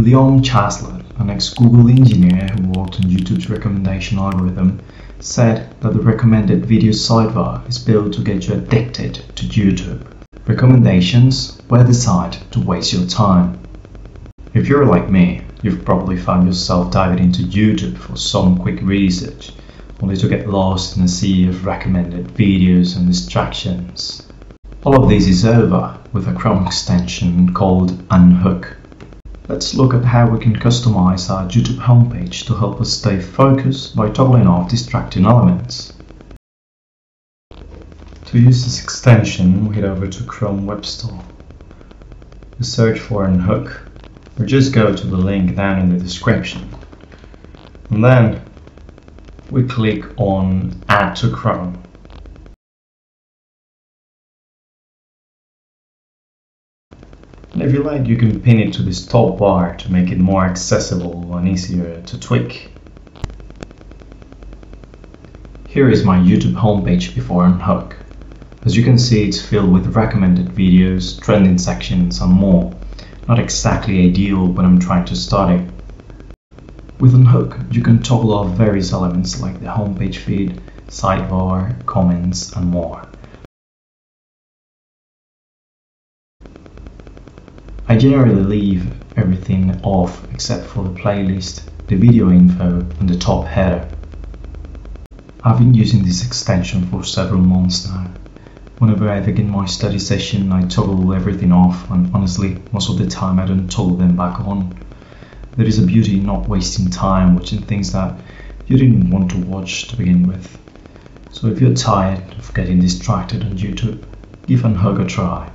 Guillaume Chaslot, an ex-Google engineer who worked on YouTube's recommendation algorithm, said that the recommended video sidebar is built to get you addicted to YouTube. Recommendations were designed to waste your time. If you're like me, you've probably found yourself diving into YouTube for some quick research, only to get lost in a sea of recommended videos and distractions. All of this is over with a Chrome extension called Unhook. Let's look at how we can customize our YouTube homepage to help us stay focused by toggling off distracting elements. To use this extension, we head over to Chrome Web Store. We search for Unhook, or just go to the link down in the description. And then we click on Add to Chrome. If you like, you can pin it to this top bar to make it more accessible and easier to tweak. Here is my YouTube homepage before Unhook. As you can see, it's filled with recommended videos, trending sections, and more. Not exactly ideal when I'm trying to study. With Unhook, you can toggle off various elements like the homepage feed, sidebar, comments, and more. Generally leave everything off except for the playlist, the video info and the top header. I've been using this extension for several months now. Whenever I begin my study session, I toggle everything off and honestly, most of the time I don't toggle them back on. There is a beauty in not wasting time watching things that you didn't want to watch to begin with. So if you're tired of getting distracted on YouTube, give Unhook a try.